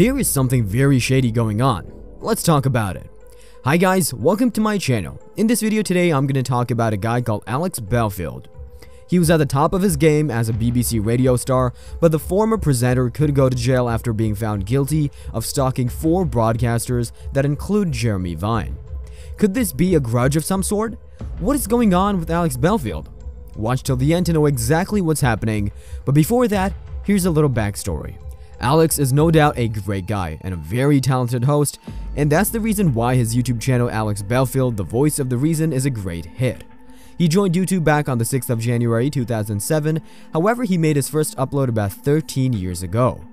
There is something very shady going on. Let's talk about it. Hi guys, welcome to my channel. In this video today, I'm going to talk about a guy called Alex Belfield. He was at the top of his game as a BBC radio star, but the former presenter could go to jail after being found guilty of stalking four broadcasters that include Jeremy Vine. Could this be a grudge of some sort? What is going on with Alex Belfield? Watch till the end to know exactly what's happening, but before that, here's a little backstory. Alex is no doubt a great guy and a very talented host, and that's the reason why his YouTube channel Alex Belfield, the voice of the reason, is a great hit. He joined YouTube back on the 6th of January 2007, however he made his first upload about 13 years ago.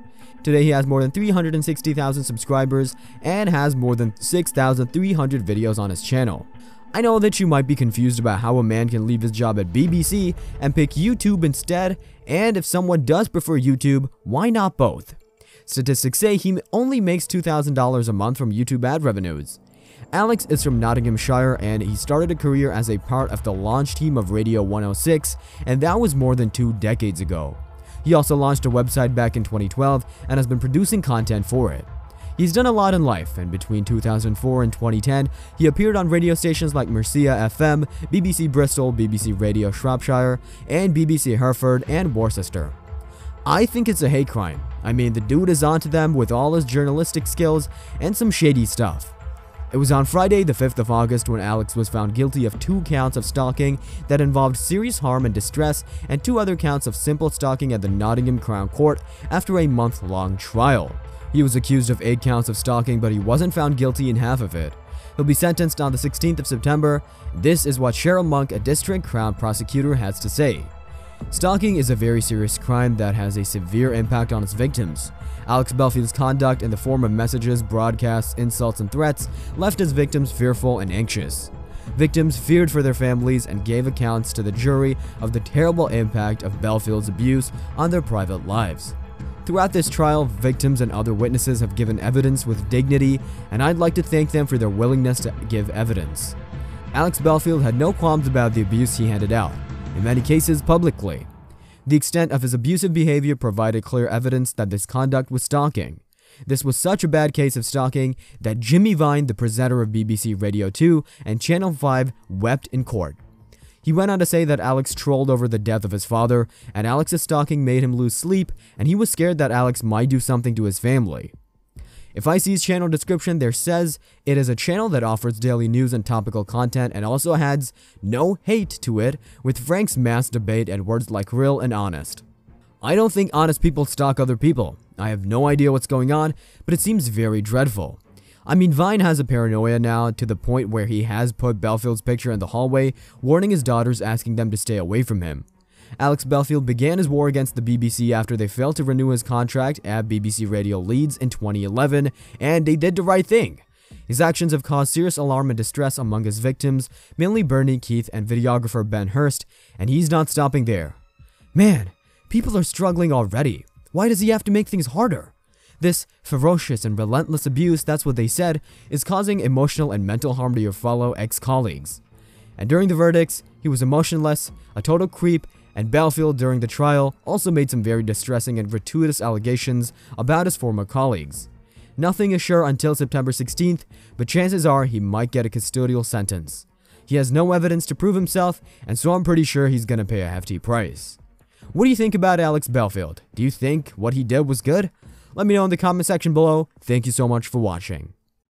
Today he has more than 360,000 subscribers and has more than 6,300 videos on his channel. I know that you might be confused about how a man can leave his job at BBC and pick YouTube instead, and if someone does prefer YouTube, why not both? Statistics say he only makes $2,000 a month from YouTube ad revenues. Alex is from Nottinghamshire and he started a career as a part of the launch team of Radio 106, and that was more than two decades ago. He also launched a website back in 2012 and has been producing content for it. He's done a lot in life, and between 2004 and 2010, he appeared on radio stations like Mercia FM, BBC Bristol, BBC Radio Shropshire, and BBC Hereford and Worcester. I think it's a hate crime. I mean, the dude is onto them with all his journalistic skills and some shady stuff. It was on Friday, the 5th of August, when Alex was found guilty of two counts of stalking that involved serious harm and distress, and two other counts of simple stalking at the Nottingham Crown Court after a month long trial. He was accused of 8 counts of stalking, but he wasn't found guilty in half of it. He'll be sentenced on the 16th of September. This is what Cheryl Monk, a district crown prosecutor, has to say. Stalking is a very serious crime that has a severe impact on its victims. Alex Belfield's conduct in the form of messages, broadcasts, insults, and threats left his victims fearful and anxious. Victims feared for their families and gave accounts to the jury of the terrible impact of Belfield's abuse on their private lives. Throughout this trial, victims and other witnesses have given evidence with dignity, and I'd like to thank them for their willingness to give evidence. Alex Belfield had no qualms about the abuse he handed out, in many cases publicly. The extent of his abusive behavior provided clear evidence that this conduct was stalking. This was such a bad case of stalking that Jeremy Vine, the presenter of BBC Radio 2 and Channel 5, wept in court. He went on to say that Alex trolled over the death of his father, and Alex's stalking made him lose sleep, and he was scared that Alex might do something to his family. If I see his channel description, there says it is a channel that offers daily news and topical content and also adds no hate to it with Frank's mass debate and words like real and honest. I don't think honest people stalk other people. I have no idea what's going on, but it seems very dreadful. I mean, Vine has a paranoia now to the point where he has put Belfield's picture in the hallway, warning his daughters, asking them to stay away from him. Alex Belfield began his war against the BBC after they failed to renew his contract at BBC Radio Leeds in 2011, and they did the right thing. His actions have caused serious alarm and distress among his victims, mainly Bernie Keith and videographer Ben Hurst, and he's not stopping there. Man, people are struggling already. Why does he have to make things harder? This ferocious and relentless abuse, that's what they said, is causing emotional and mental harm to your fellow ex-colleagues. And during the verdicts, he was emotionless, a total creep, and Belfield during the trial also made some very distressing and gratuitous allegations about his former colleagues. Nothing is sure until September 16th, but chances are he might get a custodial sentence. He has no evidence to prove himself, and so I'm pretty sure he's gonna pay a hefty price. What do you think about Alex Belfield? Do you think what he did was good? Let me know in the comment section below. Thank you so much for watching.